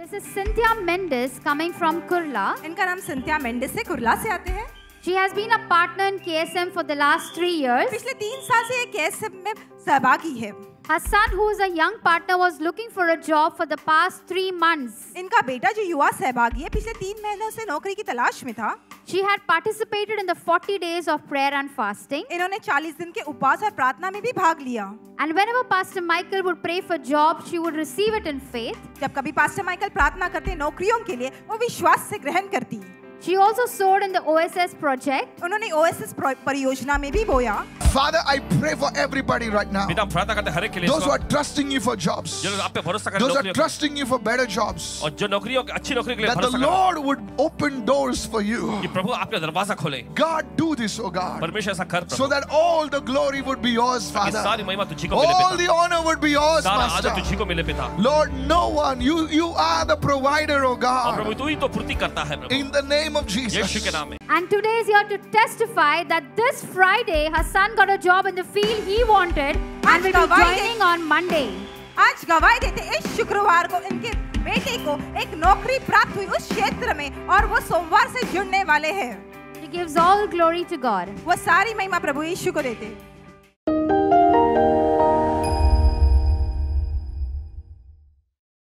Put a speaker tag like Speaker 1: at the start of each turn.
Speaker 1: Cynthia Mendes coming from Kurla.
Speaker 2: इनका नाम Cynthia Mendis है कुरला से आते हैं
Speaker 1: She has been a partner in KSM for the last three years.
Speaker 2: पिछले तीन साल से ये केएसएम में सहभागी है
Speaker 1: Her son, who is a young partner, was looking for a job for the past three months.
Speaker 2: इनका बेटा जो युवा सहभागी है पिछले तीन महीनों से नौकरी की तलाश में था
Speaker 1: She had participated in the 40 days of prayer and fasting.
Speaker 2: इन्होंने 40 दिन के उपवास और प्रार्थना में भी भाग लिया
Speaker 1: And whenever Pastor Michael would pray for job, she would receive it in faith.
Speaker 2: जब कभी पास्टर माइकल प्रार्थना करते नौकरियों के लिए वो विश्वास से ग्रहण करती
Speaker 1: She also sowed in the Oasis project.
Speaker 2: उन्होंने परियोजना में भी बोया
Speaker 3: Father, I pray for everybody right now. Those who are trusting you for jobs. Those who are trusting you for better jobs. That the Lord would open doors for you. God, do this, O oh God. So that all the glory would be yours, Father. All the honor would be yours, Master. Lord, no one. You, you are the provider,
Speaker 4: O
Speaker 3: God. In the name of Jesus.
Speaker 1: And today is here to testify that this Friday, her son got a job in the field he wanted and will be joining on Monday.
Speaker 2: आज गवाही देते इस शुक्रवार को इनके बेटे को एक नौकरी प्राप्त हुई उस क्षेत्र में और वो सोमवार से जुड़ने वाले हैं
Speaker 1: He gives all glory to God.
Speaker 2: वो सारी महिमा प्रभु यीशु को देते